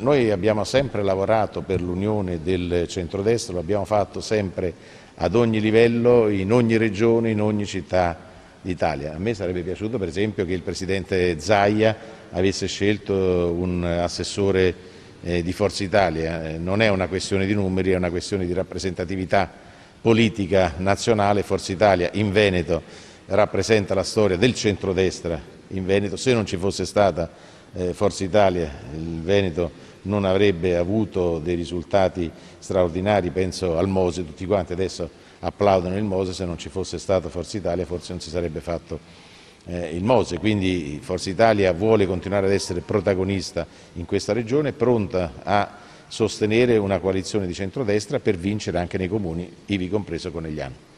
Noi abbiamo sempre lavorato per l'unione del centrodestra, lo abbiamo fatto sempre ad ogni livello, in ogni regione, in ogni città d'Italia. A me sarebbe piaciuto per esempio che il Presidente Zaia avesse scelto un assessore eh, di Forza Italia, eh, non è una questione di numeri, è una questione di rappresentatività politica nazionale. Forza Italia in Veneto rappresenta la storia del centrodestra in Veneto, se non ci fosse stata eh, Forza Italia il Veneto non avrebbe avuto dei risultati straordinari, penso al Mose, tutti quanti adesso applaudono il Mose, se non ci fosse stata Forza Italia forse non si sarebbe fatto eh, il Mose, quindi Forza Italia vuole continuare ad essere protagonista in questa regione, pronta a sostenere una coalizione di centrodestra per vincere anche nei comuni, ivi compreso Conegliano.